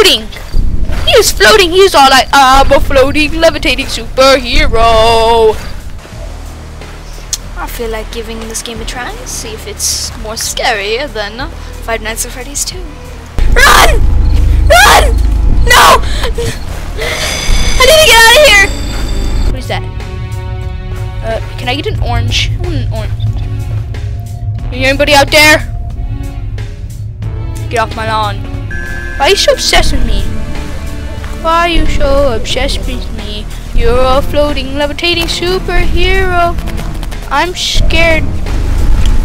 floating. He was floating. He all like, I'm a floating, levitating superhero. I feel like giving this game a try, see if it's more scary than Five Nights at Freddy's 2. Run! Run! No! I need to get out of here! What is that? Uh, can I get an orange? I want an orange. Anybody out there? Get off my lawn. Why are you so obsessed with me? Why are you so obsessed with me? You're a floating, levitating superhero. I'm scared.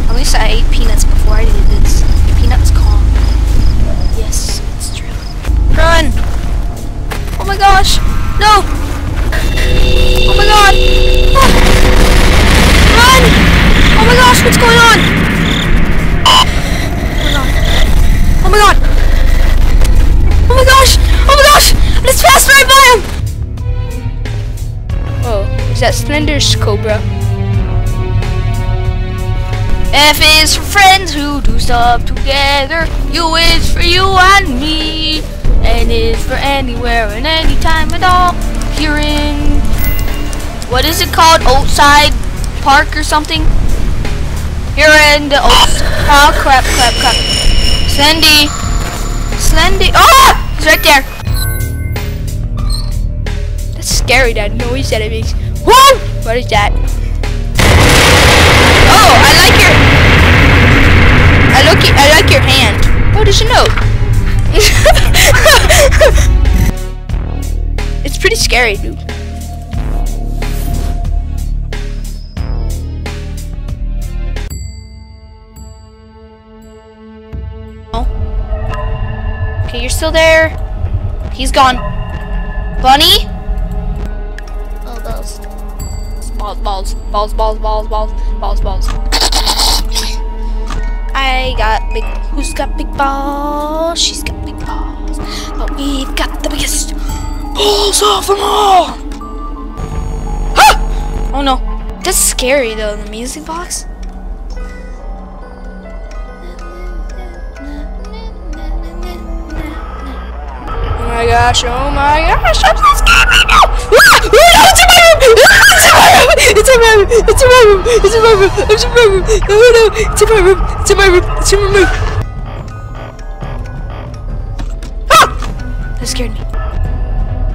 At least I ate peanuts before I did this. Peanuts calm. Yes, it's true. Run! Oh my gosh! No! Oh my god! Ah. Run! Oh my gosh, what's going on? Oh my god. Oh my god! Oh my gosh! Oh my gosh! Just passed right by him! Oh, is that Slender's Cobra? F is for friends who do stuff together. U is for you and me. N is for anywhere and anytime at all. Here in what is it called? Outside Park or something? Here in the. Oh crap, crap, crap. Slendy. Slendy. Oh! It's right there. That's scary, that noise that it makes. Whoa! What is that? Oh, I like your. I look. I like your hand. Oh, there's a note. it's pretty scary, dude. Okay, you're still there. He's gone. Bunny? Oh, those. Balls, balls, balls, balls, balls, balls, balls, balls. I got big. Who's got big balls? She's got big balls. But we've got the biggest balls of them all. Ah! Oh no, that's scary though. The music box. Gosh! Oh my gosh! I'm so scared right now. Ah! Oh no! It's in my room! It's in my room! It's in my room! It's in my room! It's in my room! It's in my room! Oh no! It's in my room! It's in my room! It's in my room! Ah! That scared me.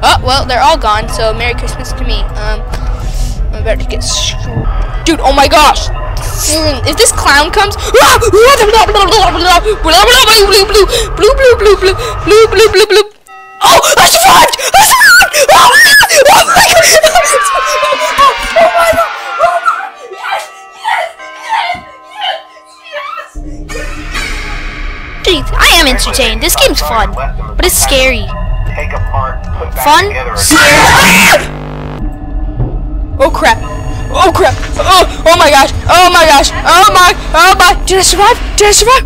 Oh well, they're all gone. So Merry Christmas to me. Um, I'm about to get. Dude! Oh my gosh! If this clown comes, ah! blue, blue, blue, blue, blue, blue, blue, blue, blue, blue, blue. Oh, I survived! I survived! Oh my god! Oh my god! Oh my god! Oh my god! Yes! Yes! Yes! Yes! Yes! Jeez, I am entertained. This game's fun, but it's scary. Fun? Scary? Oh crap! Oh crap! Oh! Oh my gosh! Oh my gosh! Oh my! Oh my! Did I survive? Did I survive?